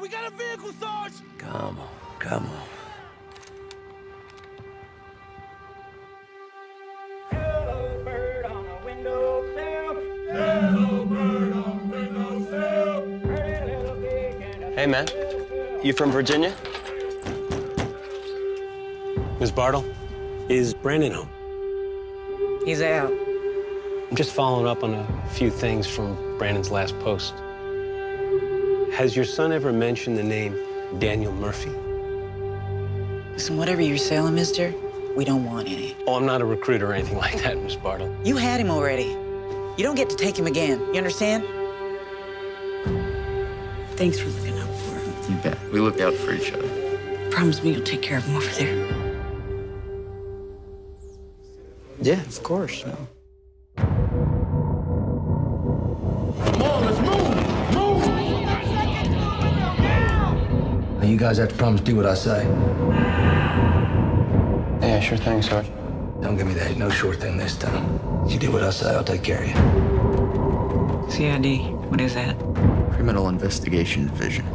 we got a vehicle, Sarge! Come on, come on. Hello, bird on a windowsill. Pretty little pig in a Hey, man. You from Virginia? Miss Bartle? Is Brandon home? He's out. I'm just following up on a few things from Brandon's last post. Has your son ever mentioned the name Daniel Murphy? Listen, whatever you're selling, mister, we don't want any. Oh, I'm not a recruiter or anything like that, Miss Bartle. You had him already. You don't get to take him again. You understand? Thanks for looking out for him. You bet. We look out for each other. Promise me you'll take care of him over there. Yeah, of course. No. Guys have to promise to do what I say. Yeah, sure thing, Sarge. Don't give me that no sure thing this time. You do what I say, I'll take care of you. CID, what is that? Criminal Investigation Division.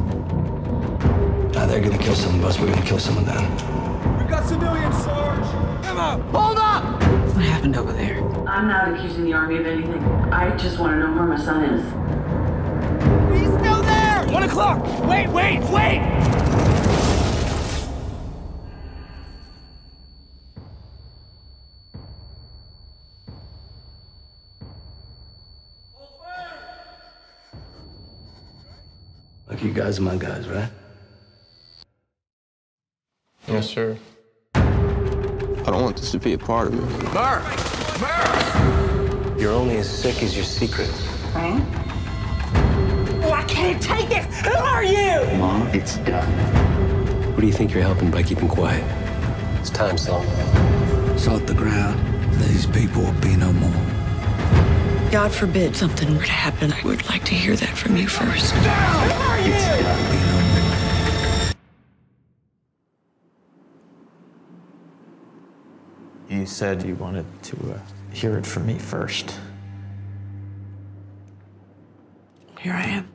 Now they're gonna kill some of us, we're gonna kill some of them. We got civilians, Sarge! Emma! Hold up! What happened over there? I'm not accusing the Army of anything. I just want to know where my son is. He's still there! One o'clock! Wait, wait, wait! Like you guys are my guys, right? Yes, sir. I don't want this to be a part of me. You're only as sick as your secrets. Frank? Oh, I can't take it! Who are you? Mom, it's done. What do you think you're helping by keeping quiet? It's time, Sloan. Salt the ground. These people will be no more. God forbid something were to happen. I would like to hear that from you first. You said you wanted to uh, hear it from me first. Here I am.